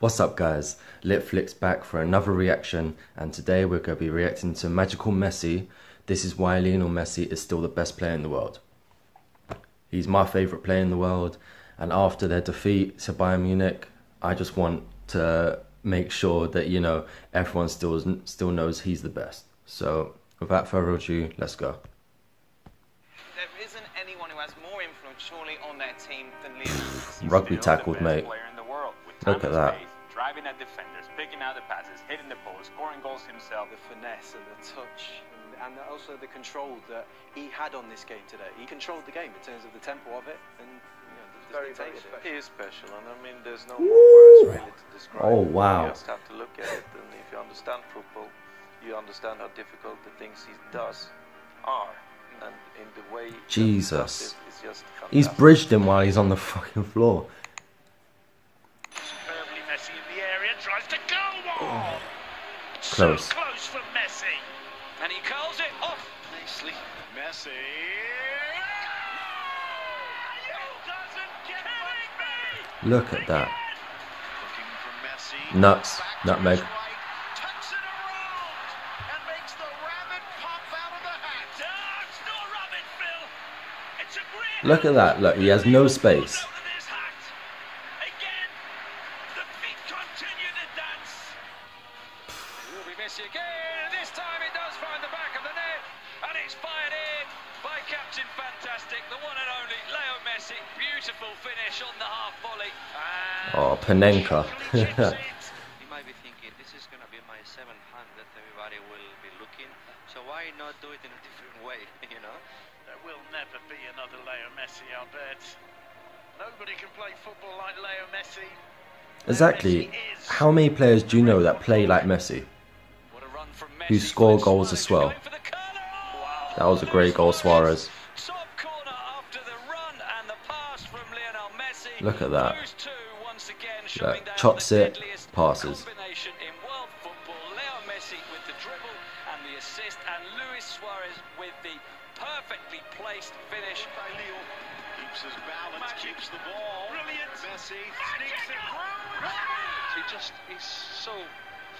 What's up guys, Litflix back for another reaction and today we're going to be reacting to Magical Messi. This is why Lionel Messi is still the best player in the world. He's my favourite player in the world and after their defeat to Bayern Munich, I just want to make sure that, you know, everyone still, still knows he's the best. So without further ado, let's go. There isn't anyone who has more influence surely on their team than Lionel Rugby tackled, mate. Look at that at defenders, picking out the passes, hitting the post, scoring goals himself. The finesse and the touch and, and also the control that he had on this game today. He controlled the game in terms of the tempo of it and you know, very, very special. He is special, and I mean, there's no Woo! more words really to describe. Oh wow! You just have to look at it, and if you understand football, you understand how difficult the things he does are, and in the way Jesus, he's bridged him while he's on the fucking floor. Close. So close from Messi. And he curls it off nicely. Messi. Look at that. Nuts. Nutmeg. Look at that. Look, he has no space. Be looking. So why not do it in a different way, you know? There will never be another Leo Messi, Albert. Nobody can play football like Leo Messi. Exactly. How many players do you know that play like Messi? who score goals as well. That was a great goal, Suarez. Look at that. Look, chops it, passes. Combination in world football. Leo Messi with the dribble and the assist and Luis Suarez with the perfectly placed finish. Keeps his balance, keeps the ball. Brilliant. Messi sneaks it. He just, he's so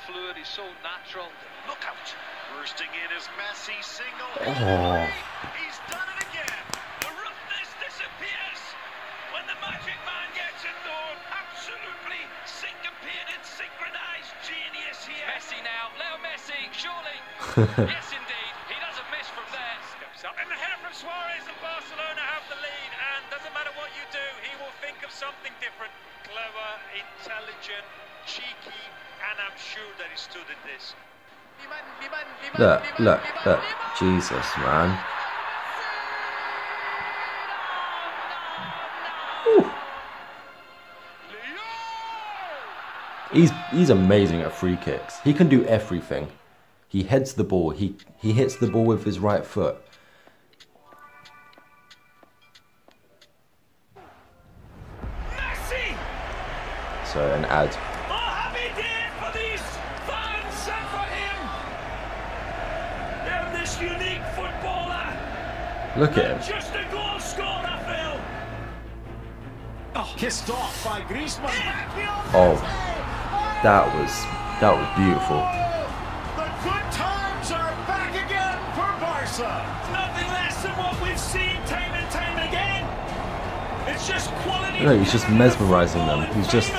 fluid, he's so natural. Look out. Bursting in is Messi single. Oh. He's done it yes, indeed. He doesn't miss from there. Steps up. And the header from Suarez and Barcelona have the lead. And doesn't matter what you do, he will think of something different. Clever, intelligent, cheeky, and I'm sure that he stood in this. Look, look, look. Jesus, man. He's he's amazing at free kicks. He can do everything. He heads the ball. He he hits the ball with his right foot. So an ad. Look at him. Just a goal scorer, Phil. Oh, kissed off by Griezmann. Oh, that was that was beautiful. Look, he's just mesmerizing them. He's just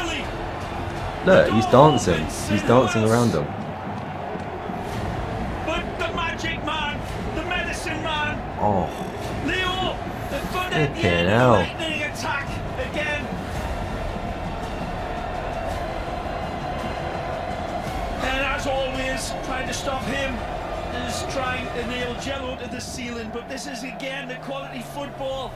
look, he's dancing. He's dancing around them. Oh. Leo, the foot at the end of the lightning attack again. And as always, trying to stop him is trying to nail Jello to the ceiling. But this is again the quality football.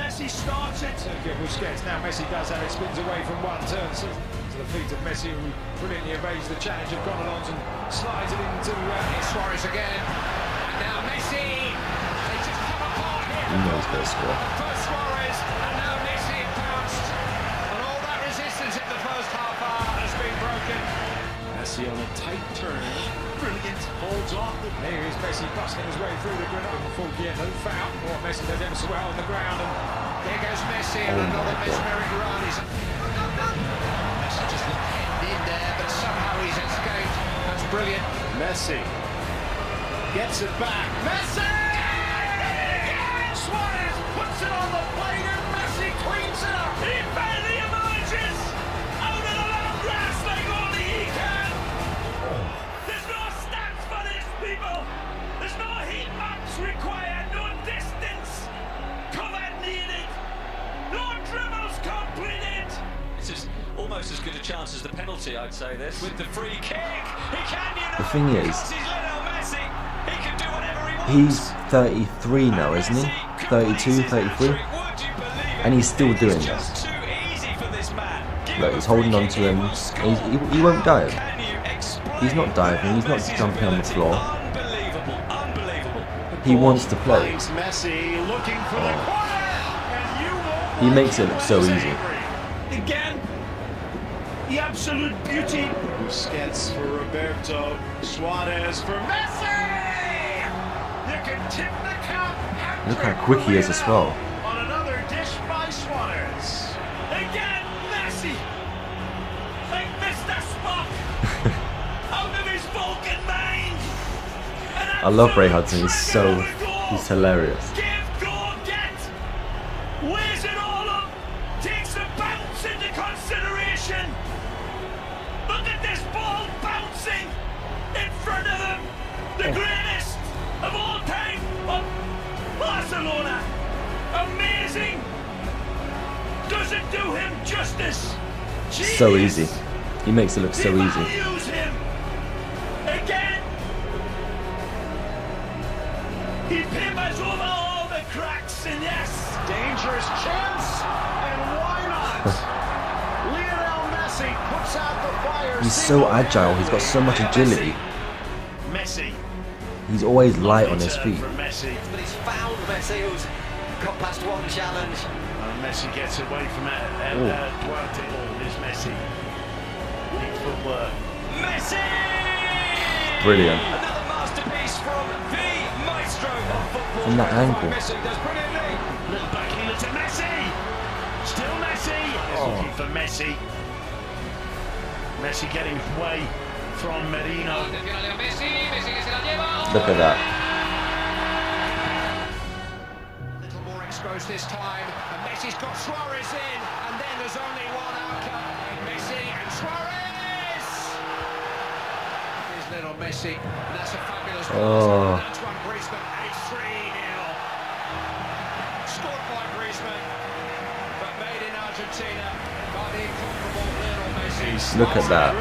Messi starts it. Sergio Busquets. Now Messi does have it, spins away from one, turns to the feet of Messi, who brilliantly evades the challenge of Gonalons and slides it into uh, Suarez again. And now Messi. He knows he'll score. First Suarez, and now Messi pounced. And all that resistance in the first half hour has been broken. Messi on a tight turn. Brilliant. Holds on. There is Messi busting his way through the grenade. Full gear, no foul. Or Messi does ever so well on the ground. And there goes Messi and another mesmeric run. He's... Messi just looked headed in there, but somehow he's escaped. That's brilliant. Messi gets it back. Messi! Suarez puts it on the almost as good a chance as the penalty, I'd say. This with the free kick, he can. You know, The thing is, he's Messi. He can do whatever he wants. He's 33 now, isn't he? 32, 33? And he's still doing that. Just too easy for this man. Look, he's holding on to him. he he, he won't dive. Can you explain He's not diving, he's not jumping on the floor. Unbelievable, unbelievable. He wants to play. Finds Messi looking for the oh. corner, and you won't He makes it look so play easy. Angry. Again, the absolute beauty. Busquets for Roberto, Suarez for Messi. You can tip the cap. Look how quick he is as well. On another dish by Suarez. Again, Messi. Like Mr. Spock. out of his Vulcan mind. I love Ray Hudson. He's so tracker of a goal. he's hilarious. Give, go, get. Weighs it all up. Takes into consideration. Look at this ball bouncing in front of him. The greatest of all time of Barcelona. Amazing. Doesn't do him justice. So easy. He makes it look so easy. him. Again. He pivots over all the cracks and yes. Dangerous chance, He's so agile. He's got so much agility. Messi. He's always light on his feet. Messi. But he's found Messi, who's got past one challenge. And Messi gets away from it. And Oh. uh, Duarte. There's Messi. Big footwork. Messi! Brilliant. Another masterpiece from the maestro of football. From that angle. Messi does brilliantly. Little backheel to Messi. Still Messi. Oh. Looking for Messi. Messi getting away from Merino. Look at that. A little more exposed this time, and Messi's got Suarez in, and then there's only one outcome. Messi and Suarez! Here's little Messi, and that's a fabulous Oh. Antoine Griezmann, it's 3-0. Scored by Griezmann, but made in Argentina by the incomparable Lionel Messi. Look at that.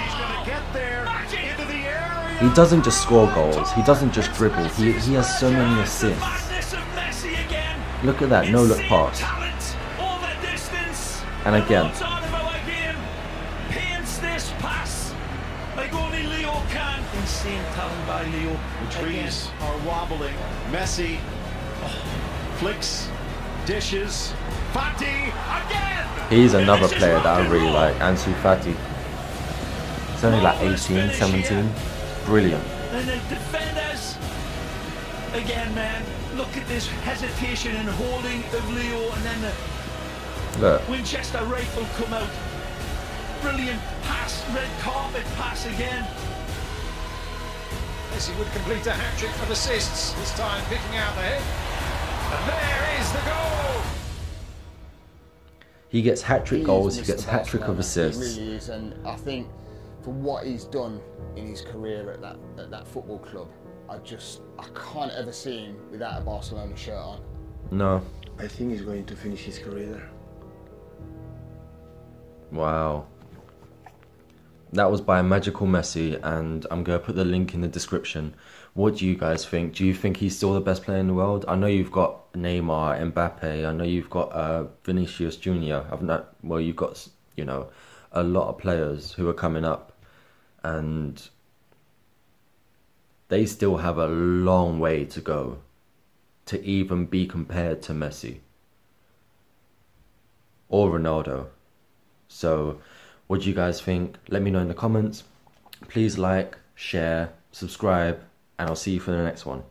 He's going to get there into the area. He doesn't just score goals. He doesn't just dribble. He he has so many assists. Madness of Messi again. Look at that no look pass. Talent over distance. And again. What's on him our game? Paints this pass like only Leo can. Insane talent by Leo. The trees are wobbling. Messi oh, flicks, dishes. Fati again. He's another player that I really like, Ansu Fati. He's only like 18, 17. Brilliant. And the defenders, again, man, look at this hesitation and holding of Leo, and then the Look, Winchester rifle come out. Brilliant pass, red carpet pass again. Messi would complete a hat-trick of assists, this time picking out the head. And there is the goal! He gets hat trick goals. He gets hat trick of assists. He really is, and I think for what he's done in his career at that at that football club, I just I can't ever see him without a Barcelona shirt on. No. I think he's going to finish his career there. Wow. That was by Magical Messi, and I'm going to put the link in the description. What do you guys think? Do you think he's still the best player in the world? I know you've got Neymar, Mbappe. I know you've got uh, Vinicius Junior. I've not. Well, you've got you know a lot of players who are coming up, and they still have a long way to go to even be compared to Messi or Ronaldo. So, what do you guys think? Let me know in the comments. Please like, share, subscribe, and I'll see you for the next one.